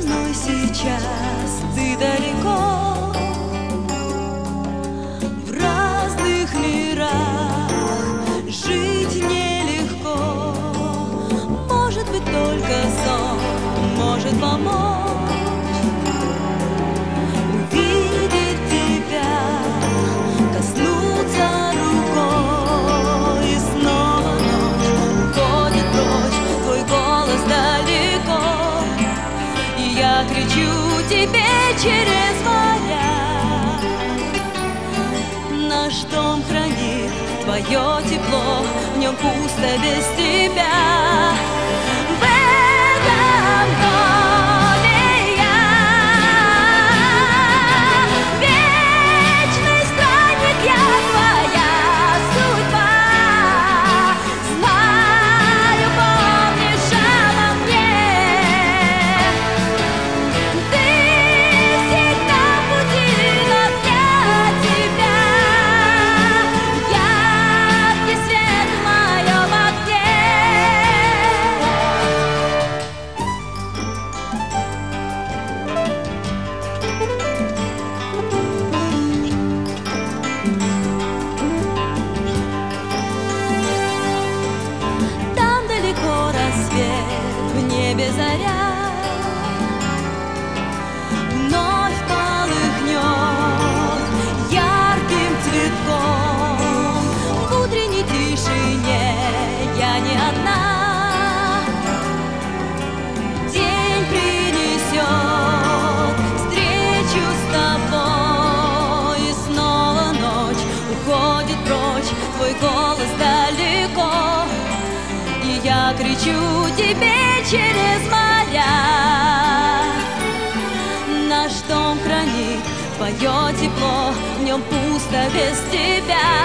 тобой сейчас, ты далеко. В разных мирах жить нелегко. Может быть только сон может помочь я кричу тебе через моря Наш дом хранит твое тепло В нем пусто без тебя рассвет, в небе заря кричу тебе через моря. Наш дом хранит твое тепло В нем пусто без тебя